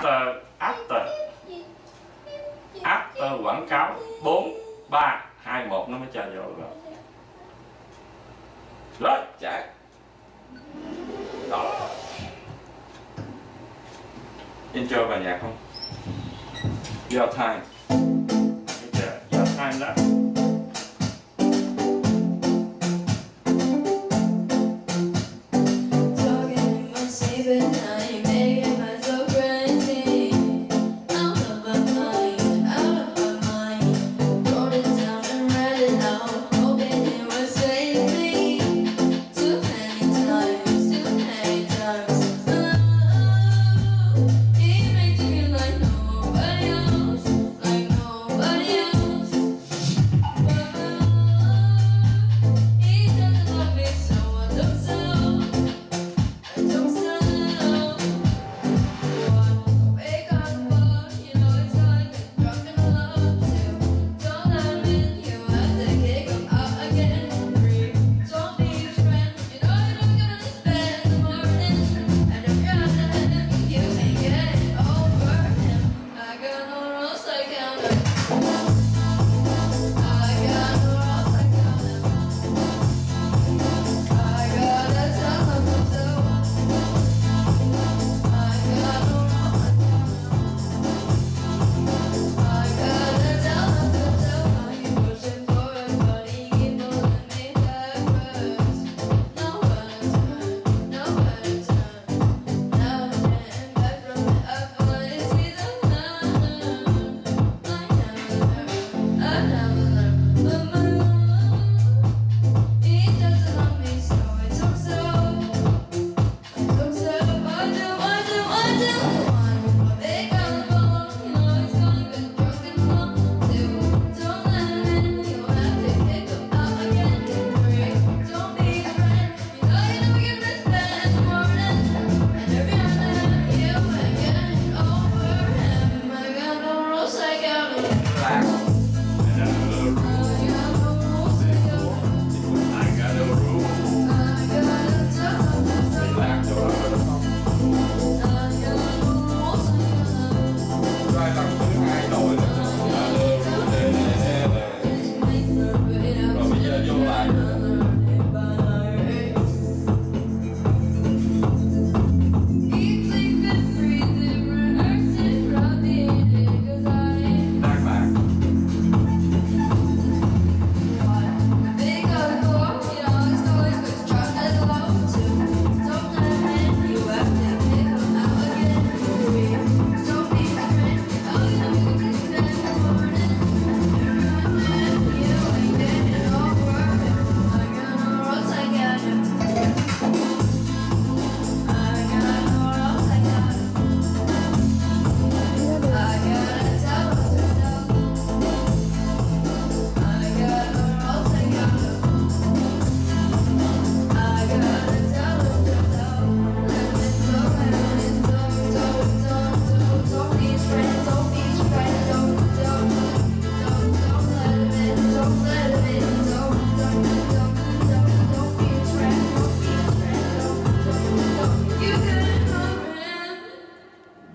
after after. After quảng cáo 4 3 2 1 nó mới cho vô rồi rồi, chạy. Đó. Intro vào nhạc không? Your time. Dạ, your time đó Talking about saving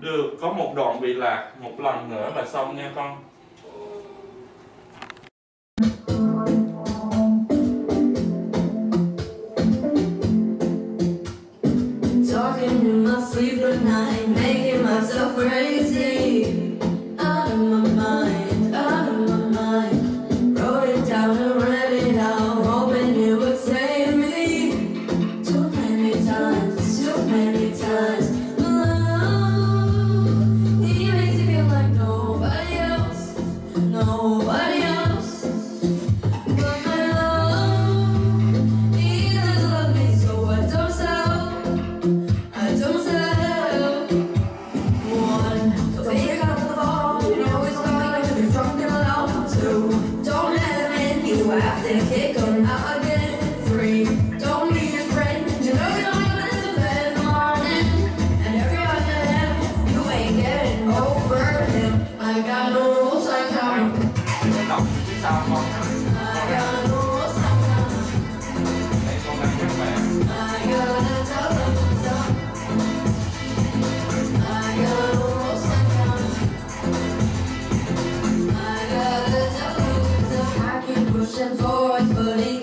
được có một đoạn bị lạc một lần nữa là xong nha con. believe.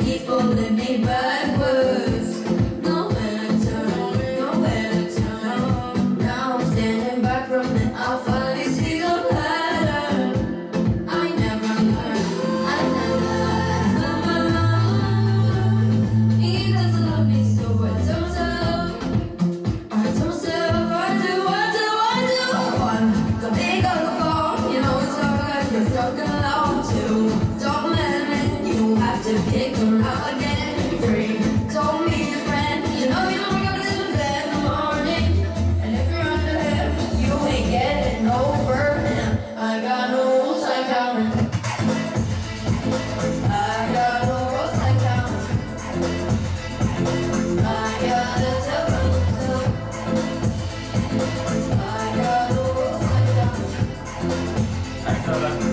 拜拜。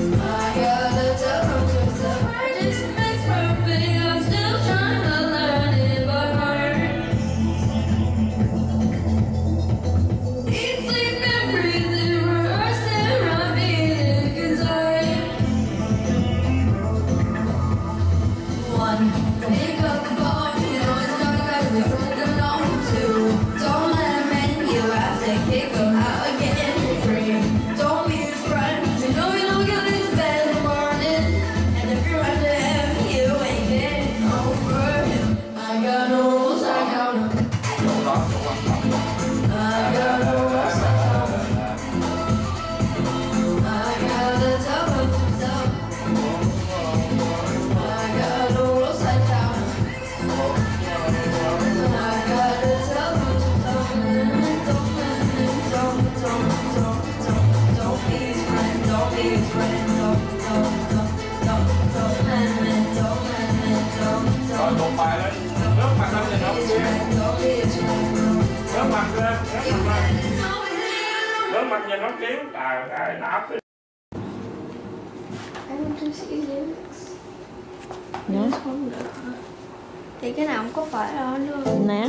rồi một bài lên nước mặt lên nhìn nó kia nước mặt lên mặt lên nước mặt nhìn không kiếm trời ơi nó ấp Nè. Thì cái nào cũng có phải đâu nữa. Nè.